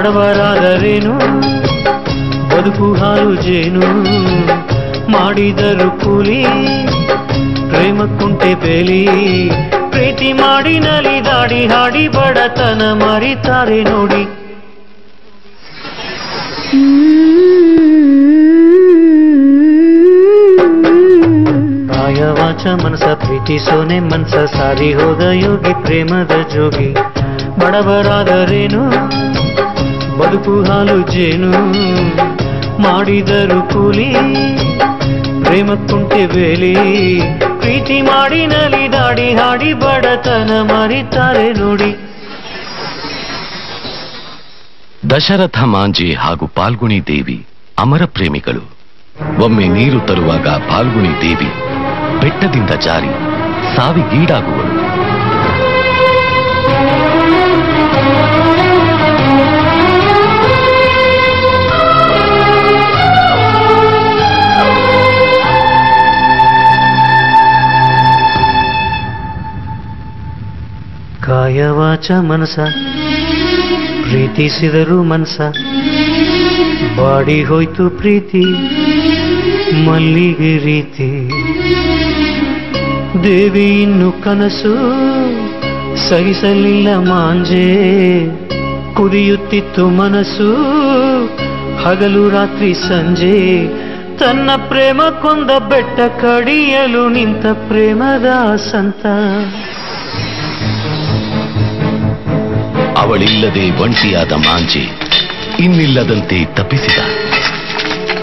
ಬಡವರಾದರೇನು? ಬದುಕು ಹಾಲು ಜೇನು ಮಾಡಿದರು ಕೂಲಿ. ಪ್ರೇಮ ಕುಂಟೆ ಬೇಲಿ, ಪ್ರೀತಿ ಮಾಡಿ ನಲಿದಾಡಿ ಹಾಡಿ ಬಡತನ ಮರಿತಾರೆ ನೋಡಿ. ಕಾಯ ವಾಚ ಮನಸ ಪ್ರೀತಿಸೋನೆ ಮನಸ ಸಾರಿ ಹೋದ ಯೋಗಿ ಪ್ರೇಮದ ಜೋಗಿ. ಬಡವರಾದರೇನು? ಬದುಕು ಹಾಲು ಜೇನು ಮಾಡಿದರು ಕೂಲಿ ಪ್ರೇಮ ಕುಂಟೆ ಬೇಲಿ. ಪ್ರೀತಿ ಮಾಡಿ ನಲಿದಾಡಿ ಹಾಡಿ ಬಡತನ ಮರಿತಾರೆ ನೋಡಿ. ದಶರಥ ಮಾಂಜಿ ಹಾಗೂ ಪಾಲ್ಗುಣಿ ದೇವಿ ಅಮರ ಪ್ರೇಮಿಗಳು. ಒಮ್ಮೆ ನೀರು ತರುವಾಗ ಪಾಲ್ಗುಣಿ ದೇವಿ ಬೆಟ್ಟದಿಂದ ಜಾರಿ ಸಾವಿಗೀಡಾಗುವಳು ಕಾಯ ವಾಚ ಮನಸ, ಪ್ರೀತಿಸಿದರು ಮನಸ. ಬಾಡಿ ಹೋಯ್ತು ಪ್ರೀತಿ, ಮಲ್ಲಿಗೆ ರೀತಿ. ದೇವಿ ಇನ್ನು ಕನಸು ಸಹಿಸಲಿಲ್ಲ ಮಾಂಜೆ, ಕುದಿಯುತ್ತಿತ್ತು ಮನಸ್ಸು. ಹಗಲು ರಾತ್ರಿ ಸಂಜೆ, ತನ್ನ ಪ್ರೇಮ ಕೊಂದ ಬೆಟ್ಟ ಕಡಿಯಲು ನಿಂತ ಪ್ರೇಮದ ಸಂತ. ಅವಳಿಲ್ಲದೆ ಒಂಟಿಯಾದ ಮಾಂಜಿ ಇನ್ನಿಲ್ಲದಂತೆ ತಪ್ಪಿಸಿದ.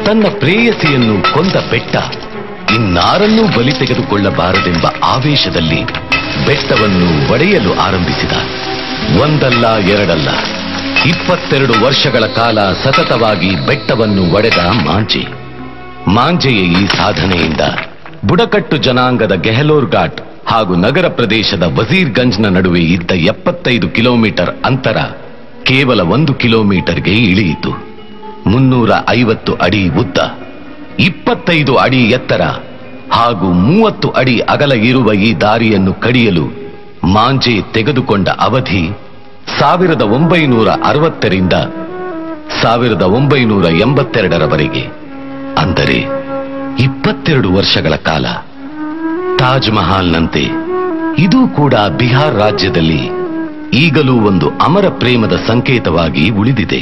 ತನ್ನ ಪ್ರೇಯಸಿಯನ್ನು ಕೊಂದ ಬೆಟ್ಟ ಇನ್ನಾರನ್ನೂ ಬಲಿ ತೆಗೆದುಕೊಳ್ಳಬಾರದೆಂಬ ಆವೇಶದಲ್ಲಿ ಬೆಟ್ಟವನ್ನು ಒಡೆಯಲು ಆರಂಭಿಸಿದ. ಒಂದಲ್ಲ, ಎರಡಲ್ಲ, ಇಪ್ಪತ್ತೆರಡು ವರ್ಷಗಳ ಕಾಲ ಸತತವಾಗಿ ಬೆಟ್ಟವನ್ನು ಒಡೆದ ಮಾಂಜಿ. ಮಾಂಜೆಯ ಈ ಸಾಧನೆಯಿಂದ ಬುಡಕಟ್ಟು ಜನಾಂಗದ ಗೆಹಲೋರ್ ಘಾಟ್ ಹಾಗೂ ನಗರ ಪ್ರದೇಶದ ವಜೀರ್ಗಂಜ್ನ ನಡುವೆ ಇದ್ದ ಎಪ್ಪತ್ತೈದು ಕಿಲೋಮೀಟರ್ ಅಂತರ ಕೇವಲ ಒಂದು ಕಿಲೋಮೀಟರ್ಗೆ ಇಳಿಯಿತು. ಮುನ್ನೂರ ಐವತ್ತು ಅಡಿ ಉದ್ದ, ಇಪ್ಪತ್ತೈದು ಅಡಿ ಎತ್ತರ ಹಾಗೂ ಮೂವತ್ತು ಅಡಿ ಅಗಲ ಇರುವ ಈ ದಾರಿಯನ್ನು ಕಡಿಯಲು ಮಾಂಜೆ ತೆಗೆದುಕೊಂಡ ಅವಧಿ ಸಾವಿರದ ಒಂಬೈನೂರ ಅರವತ್ತರಿಂದ ಸಾವಿರದ ಒಂಬೈನೂರ ಎಂಬತ್ತೆರಡರವರೆಗೆ. ಅಂದರೆ ಇಪ್ಪತ್ತೆರಡು ವರ್ಷಗಳ ಕಾಲ. ತಾಜ್ ಮಹಲ್ನಂತೆ ಇದು ಕೂಡ ಬಿಹಾರ್ ರಾಜ್ಯದಲ್ಲಿ ಈಗಲೂ ಒಂದು ಅಮರ ಪ್ರೇಮದ ಸಂಕೇತವಾಗಿ ಉಳಿದಿದೆ.